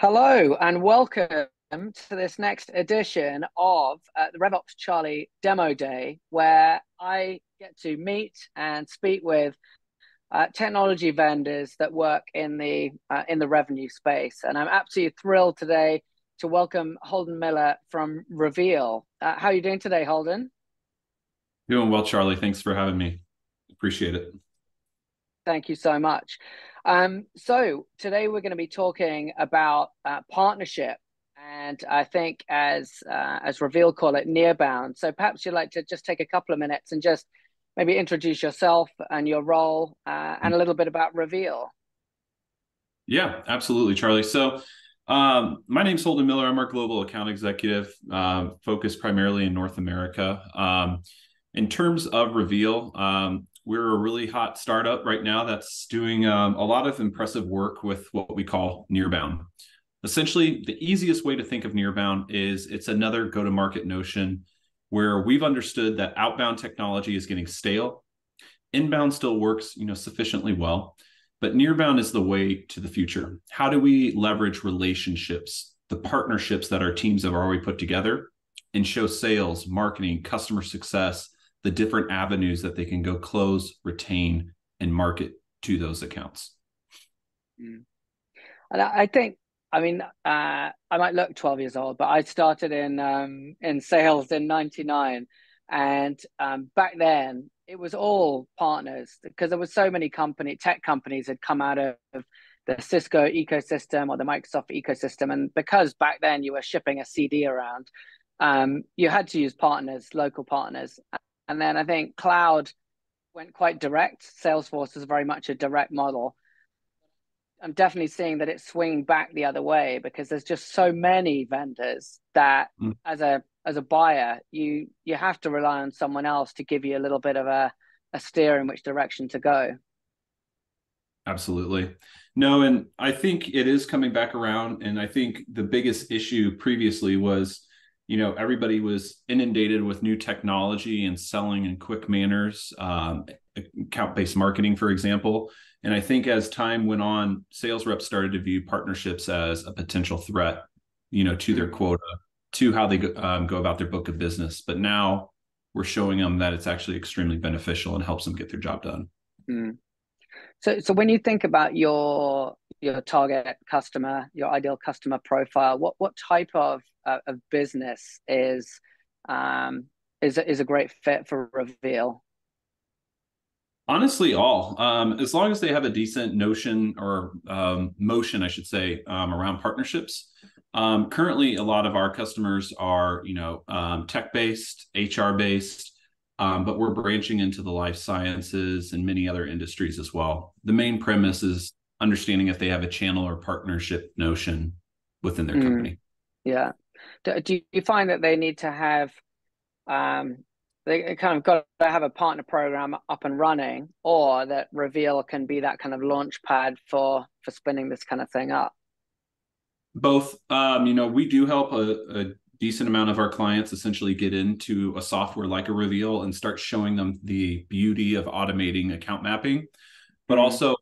Hello and welcome to this next edition of uh, the RevOps Charlie Demo Day, where I get to meet and speak with uh, technology vendors that work in the uh, in the revenue space. And I'm absolutely thrilled today to welcome Holden Miller from Reveal. Uh, how are you doing today, Holden? Doing well, Charlie. Thanks for having me. Appreciate it. Thank you so much. Um, so today we're going to be talking about uh, partnership, and I think as uh, as Reveal call it, nearbound. So perhaps you'd like to just take a couple of minutes and just maybe introduce yourself and your role, uh, and a little bit about Reveal. Yeah, absolutely, Charlie. So. Um, my name's Holden Miller. I'm our global account executive, uh, focused primarily in North America. Um, in terms of Reveal, um, we're a really hot startup right now that's doing um, a lot of impressive work with what we call nearbound. Essentially, the easiest way to think of nearbound is it's another go to market notion where we've understood that outbound technology is getting stale. Inbound still works, you know, sufficiently well, but nearbound is the way to the future. How do we leverage relationships, the partnerships that our teams have already put together and show sales, marketing, customer success, the different avenues that they can go close, retain, and market to those accounts. Mm. And I think, I mean, uh, I might look 12 years old, but I started in um, in sales in '99, and um, back then it was all partners because there were so many company tech companies had come out of the Cisco ecosystem or the Microsoft ecosystem, and because back then you were shipping a CD around, um, you had to use partners, local partners, and then I think cloud went quite direct. Salesforce is very much a direct model. I'm definitely seeing that it's swinging back the other way because there's just so many vendors that mm. as a as a buyer you you have to rely on someone else to give you a little bit of a, a steer in which direction to go. Absolutely. No, and I think it is coming back around. And I think the biggest issue previously was you know everybody was inundated with new technology and selling in quick manners um, account based marketing for example. And i think as time went on sales reps started to view partnerships as a potential threat you know to their quota to how they go, um, go about their book of business. But now we're showing them that it's actually extremely beneficial and helps them get their job done. Mm. so so when you think about your your target customer your ideal customer profile what what type of uh, of business is um, is is a great fit for Reveal? Honestly, all um, as long as they have a decent notion or um, motion, I should say, um, around partnerships. Um, currently, a lot of our customers are, you know, um, tech based, HR based, um, but we're branching into the life sciences and many other industries as well. The main premise is understanding if they have a channel or partnership notion within their mm, company. Yeah, do, do you find that they need to have um, they kind of got to have a partner program up and running or that reveal can be that kind of launch pad for for spinning this kind of thing up both um, you know we do help a, a, decent amount of our clients essentially get into a software like a reveal and start showing them the beauty of automating account mapping but mm-hmm. also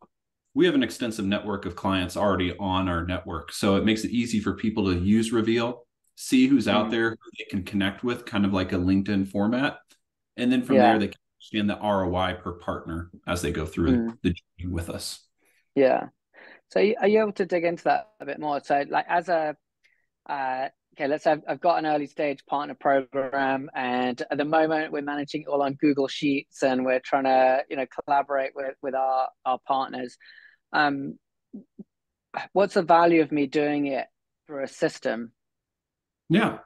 we have an extensive network of clients already on our network so it makes it easy for people to use reveal see who's out mm-hmm. there who they can connect with, kind of like a LinkedIn format. And then from yeah. there, they can understand the ROI per partner as they go through mm. the journey with us. Yeah. So are you able to dig into that a bit more? So like as a, uh, okay, let's say I've, I've got an early stage partner program and at the moment we're managing it all on Google Sheets and we're trying to, you know, collaborate with, with our, our partners. Um, what's the value of me doing it through a system yeah.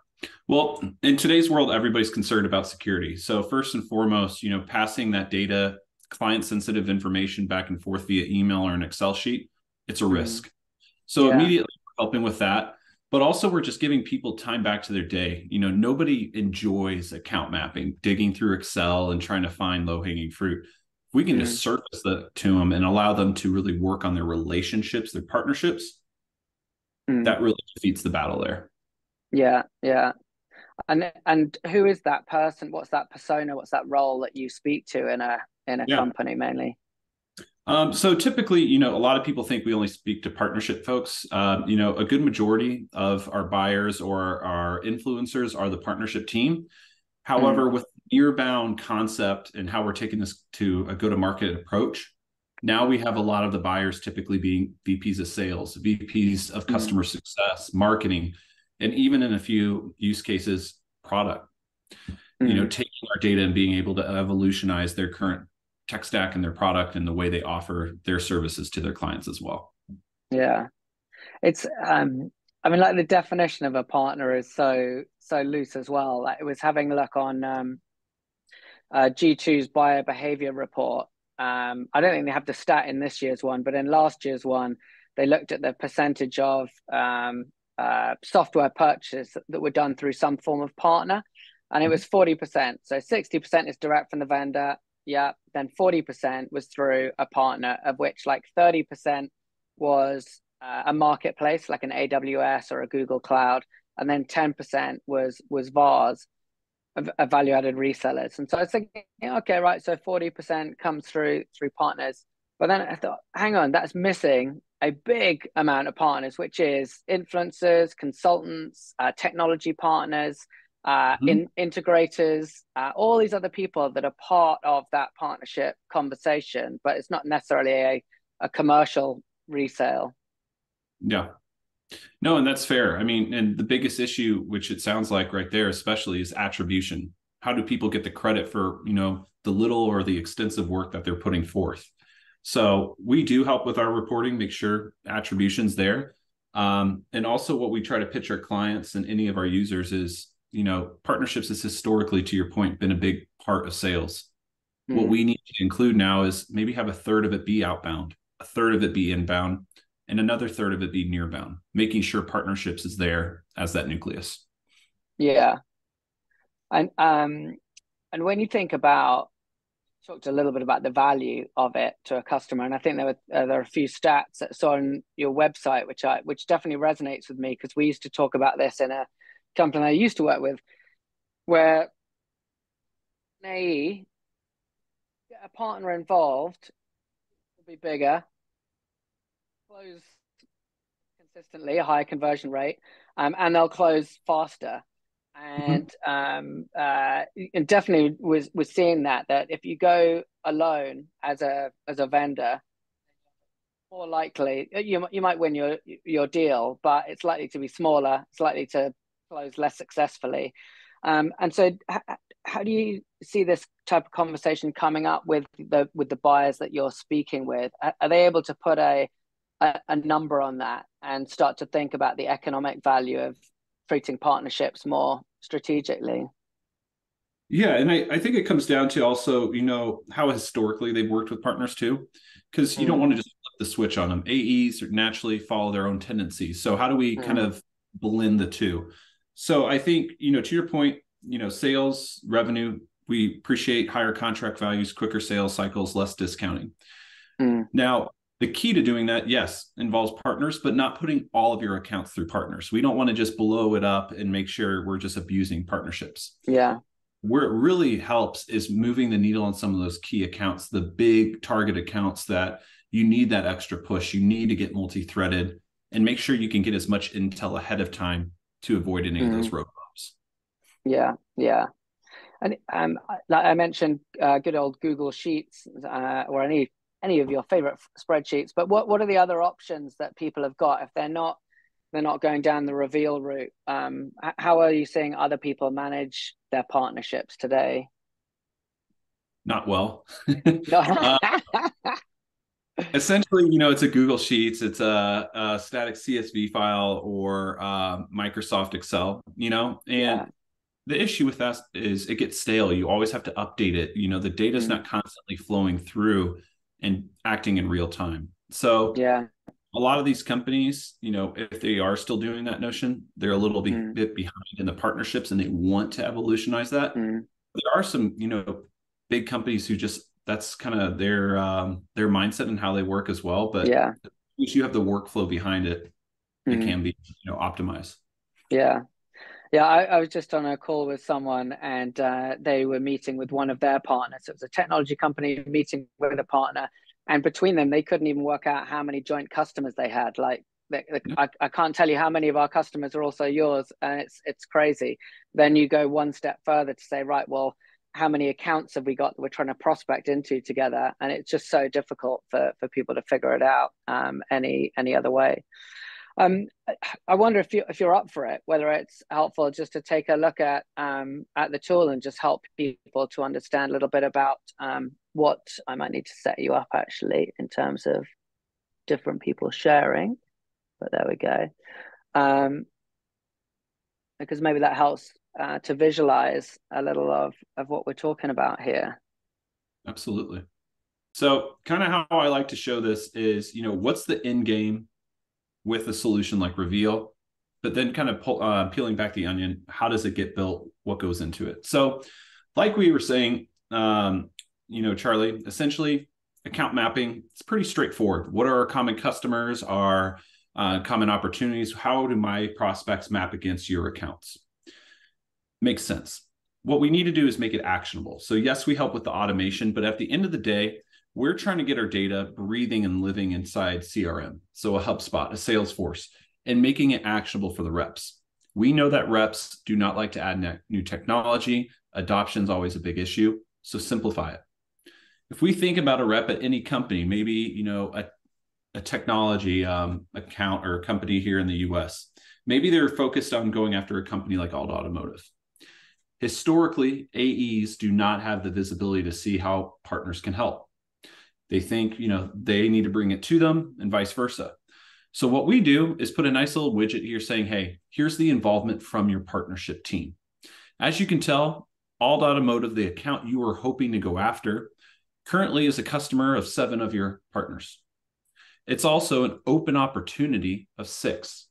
Well, in today's world, everybody's concerned about security. So first and foremost, you know, passing that data, client sensitive information back and forth via email or an Excel sheet, it's a mm-hmm. risk. So yeah. immediately helping with that. But also we're just giving people time back to their day. You know, nobody enjoys account mapping, digging through Excel and trying to find low-hanging fruit. We can mm-hmm. just surface that to them and allow them to really work on their relationships, their partnerships, mm-hmm. that really defeats the battle there. Yeah, yeah. And and who is that person? What's that persona? What's that role that you speak to in a in a yeah. company mainly? Um, so typically, you know, a lot of people think we only speak to partnership folks. Uh, you know, a good majority of our buyers or our influencers are the partnership team. However, mm. with nearbound concept and how we're taking this to a go-to-market approach, now we have a lot of the buyers typically being VPs of sales, VPs of mm. customer mm. success, marketing, and even in a few use cases, product. Mm. You know, mm. taking our data and being able to evolutionize their current tech stack and their product and the way they offer their services to their clients as well. Yeah. It's um I mean like the definition of a partner is so so loose as well. Like it was having a look on um uh, G2's buyer behavior report. Um, I don't think they have the stat in this year's one, but in last year's one, they looked at the percentage of um, uh, software purchases that were done through some form of partner, and it was 40%. So 60% is direct from the vendor, yeah. Then 40% was through a partner, of which like 30% was uh, a marketplace like an AWS or a Google Cloud, and then 10% was was VARs, a value added resellers. And so I was thinking, okay, right, so 40% comes through through partners. But then I thought, hang on, that's missing a big amount of partners, which is influencers, consultants, uh, technology partners, uh, mm-hmm. in, integrators, uh, all these other people that are part of that partnership conversation, but it's not necessarily a, a commercial resale. Yeah. No, and that's fair. I mean, and the biggest issue, which it sounds like right there, especially, is attribution. How do people get the credit for, you know, the little or the extensive work that they're putting forth? So we do help with our reporting, make sure attribution's there. Um, and also what we try to pitch our clients and any of our users is you know, partnerships has historically, to your point, been a big part of sales. Mm. What we need to include now is maybe have a third of it be outbound, a third of it be inbound, and another third of it be near bound, making sure partnerships is there as that nucleus. Yeah. And um and when you think about talked a little bit about the value of it to a customer and i think there were uh, there are a few stats that saw on your website which i which definitely resonates with me because we used to talk about this in a company I used to work with, where an AE get a partner involved, will be bigger, close consistently, a higher conversion rate, um, and they'll close faster. And mm-hmm. um, uh, and definitely was was seeing that that if you go alone as a as a vendor, more likely you you might win your your deal, but it's likely to be smaller. It's likely to close less successfully. Um, and so, h- how do you see this type of conversation coming up with the with the buyers that you're speaking with? Are they able to put a, a, a number on that and start to think about the economic value of treating partnerships more strategically? Yeah, and I, I think it comes down to also, you know, how historically they've worked with partners too, because you mm. don't want to just flip the switch on them. AEs naturally follow their own tendencies. So how do we mm. kind of blend the two? So I think, you know, to your point, you know, sales revenue, we appreciate higher contract values, quicker sales cycles, less discounting. Mm. Now, the key to doing that, yes, involves partners, but not putting all of your accounts through partners. We don't want to just blow it up and make sure we're just abusing partnerships. Yeah. Where it really helps is moving the needle on some of those key accounts, the big target accounts that you need that extra push. You need to get multi threaded and make sure you can get as much intel ahead of time to avoid any mm. of those mm-hmm. road bumps. Yeah, yeah. And um, like I mentioned, uh, good old Google Sheets uh, or any any of your favorite spreadsheets. But what what are the other options that people have got if they're not they're not going down the reveal route? Um, how are you seeing other people manage their partnerships today? Not well. uh, essentially you know it's a google sheets it's a, a static csv file or uh, microsoft excel you know and yeah. the issue with that is it gets stale you always have to update it you know the data is mm. not constantly flowing through and acting in real time so yeah a lot of these companies you know if they are still doing that notion they're a little bit, mm. bit behind in the partnerships and they want to evolutionize that mm. there are some you know big companies who just that's kind of their um, their mindset and how they work as well. But yeah, if you have the workflow behind it, mm-hmm. it can be you know optimized. Yeah. Yeah, I, I, was just on a call with someone and uh, they were meeting with one of their partners. It was a technology company meeting with a partner. and between them they couldn't even work out how many joint customers they had like I, I can't tell you how many of our customers are also yours and it's it's crazy then you go one step further to say right well how many accounts have we got that we're trying to prospect into together and it's just so difficult for for people to figure it out um, any any other way um, I wonder if you if you're up for it, whether it's helpful just to take a look at um, at the tool and just help people to understand a little bit about um, what I might need to set you up actually in terms of different people sharing. But there we go. Um, because maybe that helps uh, to visualize a little of of what we're talking about here. Absolutely. So, kind of how I like to show this is, you know, what's the end game with a solution like Reveal, but then kind of pull, uh, peeling back the onion. How does it get built? What goes into it? So, like we were saying, um, you know, Charlie, essentially account mapping. It's pretty straightforward. What are our common customers? Our uh, common opportunities? How do my prospects map against your accounts? makes sense. What we need to do is make it actionable. So, yes, we help with the automation, but at the end of the day, we're trying to get our data breathing and living inside CRM. So, a HubSpot, a Salesforce, and making it actionable for the reps. We know that reps do not like to add new technology. Adoption is always a big issue. So, simplify it. If we think about a rep at any company, maybe you know a, a technology um, account or a company here in the U.S., maybe they're focused on going after a company like Alta Automotive historically aes do not have the visibility to see how partners can help they think you know they need to bring it to them and vice versa so what we do is put a nice little widget here saying hey here's the involvement from your partnership team as you can tell Alta Automotive, the account you are hoping to go after, currently is a customer of seven of your partners. It's also an open opportunity of six.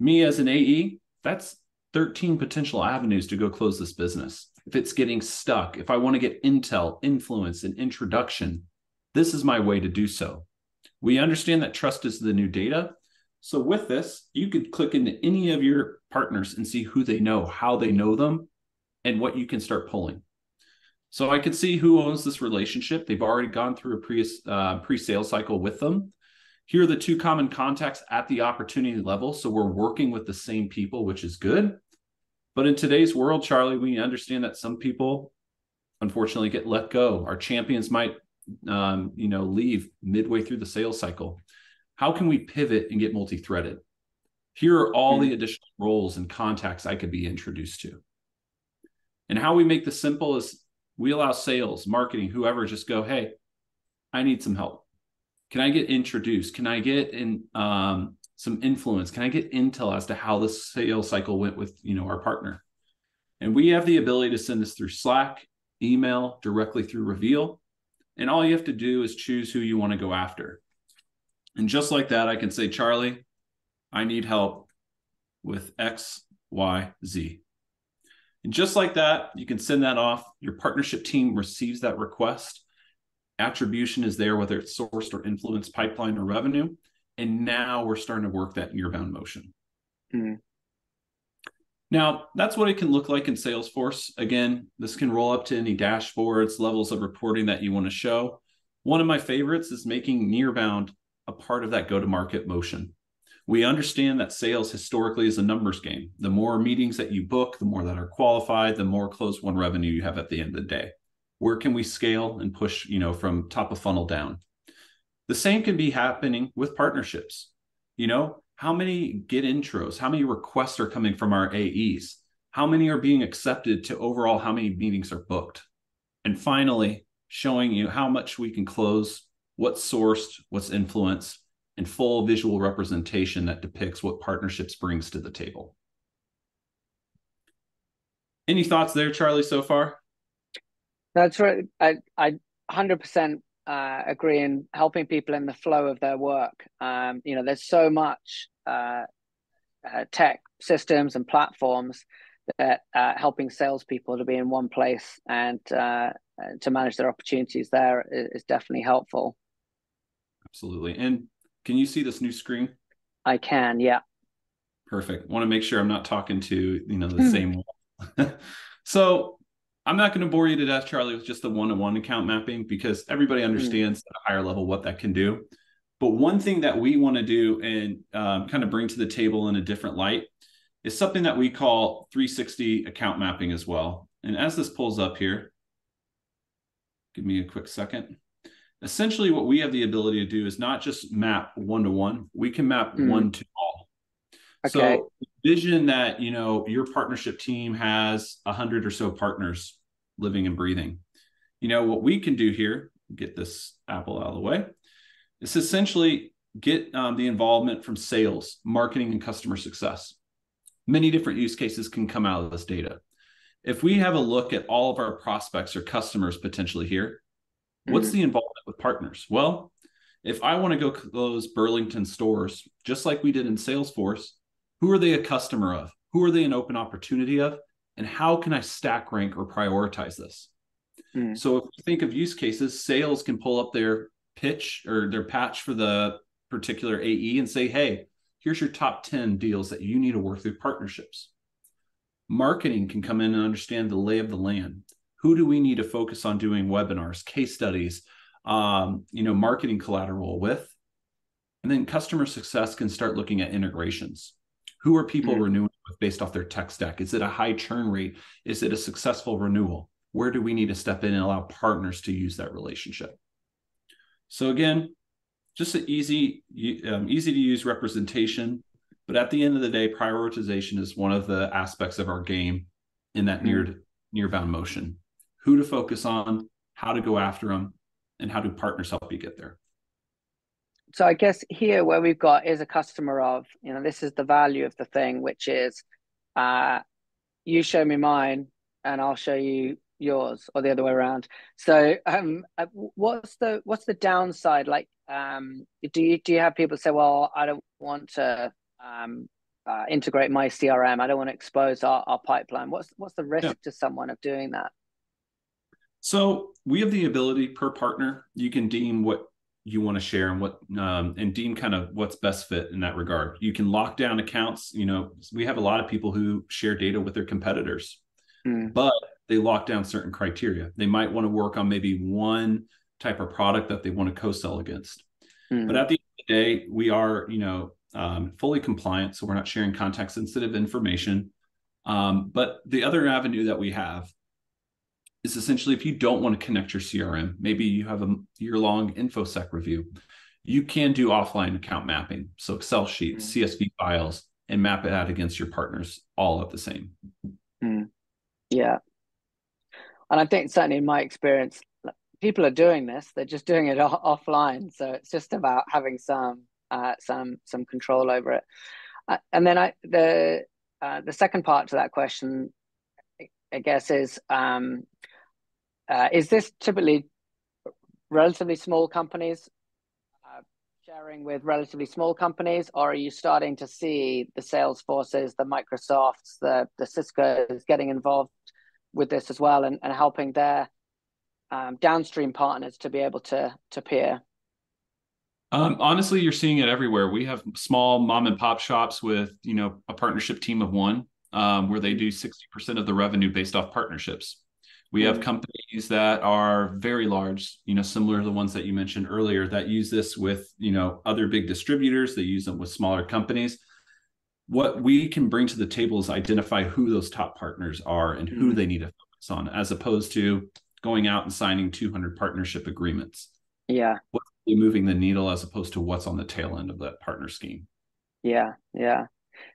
Me as an AE, that's 13 potential avenues to go close this business. If it's getting stuck, if I want to get intel, influence, and introduction, this is my way to do so. We understand that trust is the new data. So, with this, you could click into any of your partners and see who they know, how they know them, and what you can start pulling. So, I could see who owns this relationship. They've already gone through a pre uh, pre sale cycle with them. Here are the two common contacts at the opportunity level. So, we're working with the same people, which is good. But in today's world, Charlie, we understand that some people unfortunately get let go. Our champions might, um, you know, leave midway through the sales cycle. How can we pivot and get multi-threaded? Here are all the hmm. additional roles and contacts I could be introduced to. And how we make this simple is we allow sales, marketing, whoever just go, hey, I need some help. Can I get introduced? Can I get in um, some influence? Can I get intel as to how the sales cycle went with you know our partner? And we have the ability to send this through Slack, email, directly through Reveal. And all you have to do is choose who you want to go after. And just like that, I can say, Charlie, I need help with X, Y, Z. And just like that, you can send that off. Your partnership team receives that request. Attribution is there, whether it's sourced or influenced pipeline or revenue. And now we're starting to work that nearbound motion. Mm-hmm. Now, that's what it can look like in Salesforce. Again, this can roll up to any dashboards, levels of reporting that you want to show. One of my favorites is making Nearbound a part of that go to market motion. We understand that sales historically is a numbers game. The more meetings that you book, the more that are qualified, the more close one revenue you have at the end of the day. Where can we scale and push, you know, from top of funnel down? The same can be happening with partnerships. You know, how many get intros? How many requests are coming from our AEs? How many are being accepted to overall how many meetings are booked? And finally, showing you how much we can close, what's sourced, what's influenced, and full visual representation that depicts what partnerships brings to the table. Any thoughts there, Charlie, so far? That's right. I, I 100% uh, agree in helping people in the flow of their work. Um, you know, there's so much uh, uh, tech systems and platforms that uh, helping salespeople to be in one place and uh, to manage their opportunities there is, is, definitely helpful. Absolutely. And can you see this new screen? I can. Yeah. Perfect. Want to make sure I'm not talking to you know the same. so I'm not going to bore you to death, Charlie, with just the one-to-one account mapping because everybody hmm. understands mm. at a higher level what that can do. But one thing that we want to do and um, kind of bring to the table in a different light is something that we call 360 account mapping as well. And as this pulls up here, give me a quick second. Essentially, what we have the ability to do is not just map one to one, we can map mm. one to all. Okay. So vision that you know your partnership team has a hundred or so partners living and breathing. You know what we can do here, get this apple out of the way, It's essentially get um, the involvement from sales, marketing, and customer success. Many different use cases can come out of this data. If we have a look at all of our prospects or customers potentially here, what's mm-hmm. the involvement with partners? Well, if I want to go close Burlington stores, just like we did in Salesforce, who are they a customer of? Who are they an open opportunity of? And how can I stack rank or prioritize this? Mm. So if you think of use cases, sales can pull up their pitch or their patch for the particular AE and say, hey, here's your top 10 deals that you need to work through partnerships. Marketing can come in and understand the lay of the land. Who do we need to focus on doing webinars, case studies, um, you know, marketing collateral with? And then customer success can start looking at integrations. Who are people mm-hmm. renewing with based off their tech stack? Is it a high churn rate? Is it a successful renewal? Where do we need to step in and allow partners to use that relationship? So again, just an easy, um, easy to use representation. But at the end of the day, prioritization is one of the aspects of our game in that mm-hmm. near near bound motion. Who to focus on, how to go after them, and how do partners help you get there. So I guess here where we've got is a customer of, you know, this is the value of the thing, which is uh, you show me mine and I'll show you yours or the other way around. So um uh, what's the what's the downside? Like um do you do you have people say well i don't want to um uh, integrate my crm i don't want to expose our, our pipeline. What's what's the risk yeah. to someone of doing that? So we have the ability per partner you can deem what you want to share and what um, and deem kind of what's best fit in that regard you can lock down accounts you know we have a lot of people who share data with their competitors mm. but they lock down certain criteria. They might want to work on maybe one type of product that they want to co-sell against. Mm. But at the end of the day, we are, you know, um, fully compliant, so we're not sharing context sensitive information. Um, but the other avenue that we have is essentially if you don't want to connect your CRM, maybe you have a year long InfoSec review, you can do offline account mapping. So Excel sheets, mm. CSV files, and map it out against your partners all at the same. Mm. Yeah, and I think certainly in my experience, people are doing this. They're just doing it offline. So it's just about having some uh, some some control over it. Uh, and then I the uh, the second part to that question, I guess, is um, is this typically relatively small companies uh, sharing with relatively small companies, or are you starting to see the Salesforces, the Microsofts, the the Cisco's getting involved with this as well and, helping their um, downstream partners to be able to to peer? Um, honestly, you're seeing it everywhere. We have small mom and pop shops with you know a partnership team of one, um, where they do 60% of the revenue based off partnerships. We have companies that are very large, you know, similar to the ones that you mentioned earlier, that use this with you know other big distributors. They use them with smaller companies. What we can bring to the table is identify who those top partners are and who mm-hmm. they need to focus on as opposed to going out and signing 200 partnership agreements. Yeah. What's moving the needle as opposed to what's on the tail end of that partner scheme? Yeah yeah.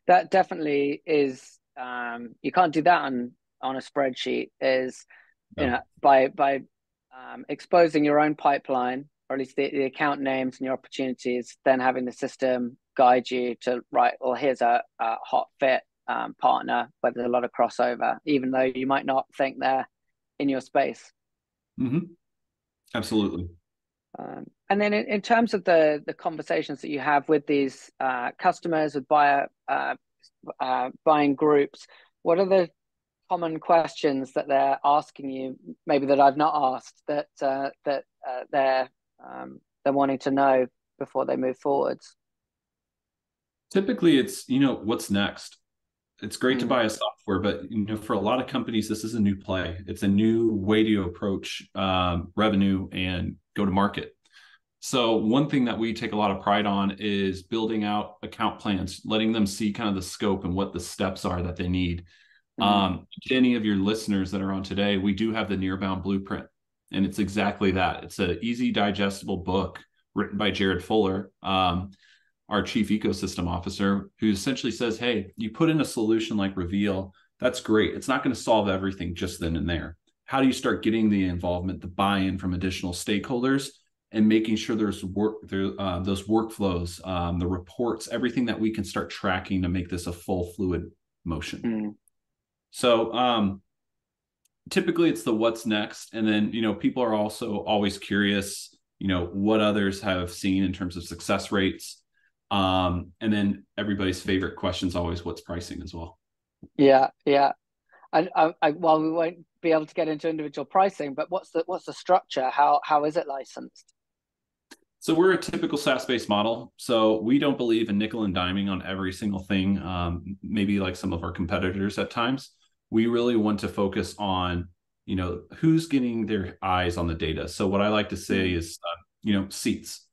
That definitely is um you can't do that on on a spreadsheet is no. you know by by um, exposing your own pipeline or at least the, the account names and your opportunities then having the system guide you to right well here's a, a hot fit um, partner where there's a lot of crossover even though you might not think they're in your space mm-hmm. absolutely um, and then in, in, terms of the the conversations that you have with these uh, customers with buyer uh, uh, buying groups what are the common questions that they're asking you maybe that i've not asked that uh, that uh, they're um, they're wanting to know before they move forwards typically it's you know what's next it's great mm. to buy a software, but you know, for a lot of companies, this is a new play. It's a new way to approach um, revenue and go to market. So one thing that we take a lot of pride on is building out account plans, letting them see kind of the scope and what the steps are that they need. Mm-hmm. Um, to any of your listeners that are on today, we do have the Nearbound Blueprint, and it's exactly that. It's an easy, digestible book written by Jared Fuller, um, our chief ecosystem officer, who essentially says, "Hey, you put in a solution like Reveal, that's great. It's not going to solve everything just then and there. How do you start getting the involvement, the buy-in from additional stakeholders?" and making sure there's work there uh, those workflows um, the reports everything that we can start tracking to make this a full fluid motion mm. So um, typically it's the what's next and then you know people are also always curious you know what others have seen in terms of success rates um, and then everybody's favorite question is always what's pricing as well yeah yeah and I, I, while we won't be able to get into individual pricing but what's the what's the structure how how is it licensed so we're a typical SaaS-based model. So we don't believe in nickel and diming on every single thing. Um, maybe like some of our competitors at times. We really want to focus on, you know, who's getting their eyes on the data. So what I like to say mm-hmm. is, uh, you know, seats.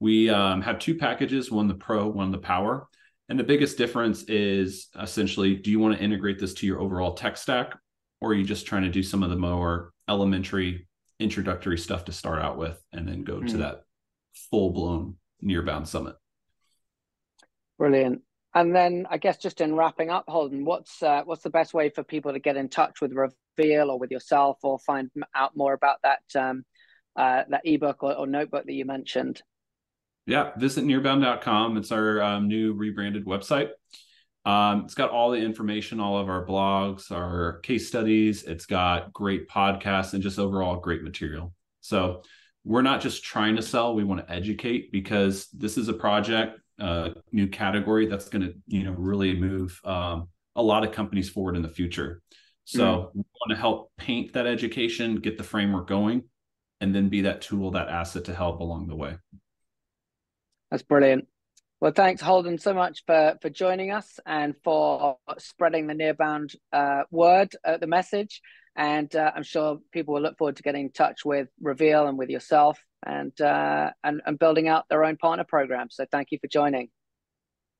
We um, have two packages: one the Pro, one the Power. And the biggest difference is essentially, do you want to integrate this to your overall tech stack, or are you just trying to do some of the more elementary, introductory stuff to start out with, and then go mm. to that full blown near bound summit. Brilliant. And then I guess just in wrapping up, Holden, what's uh, what's the best way for people to get in touch with Reveal or with yourself or find out more about that um, uh, that ebook or, or, notebook that you mentioned? Yeah, visit nearbound.com. It's our um, new rebranded website. Um, it's got all the information, all of our blogs, our case studies. It's got great podcasts and just overall great material. So we're not just trying to sell we want to educate because this is a project a new category that's going to you know really move um, a lot of companies forward in the future. So mm-hmm. we want to help paint that education get the framework going and then be that tool that asset to help along the way. That's brilliant. Well thanks holden so much for for joining us and for spreading the nearbound uh, word uh, the message. And uh, I'm sure people will look forward to getting in touch with Reveal and with yourself and uh, and and building out their own partner program. So thank you for joining.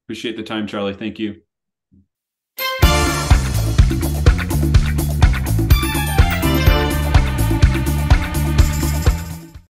Appreciate the time, Charlie. Thank you.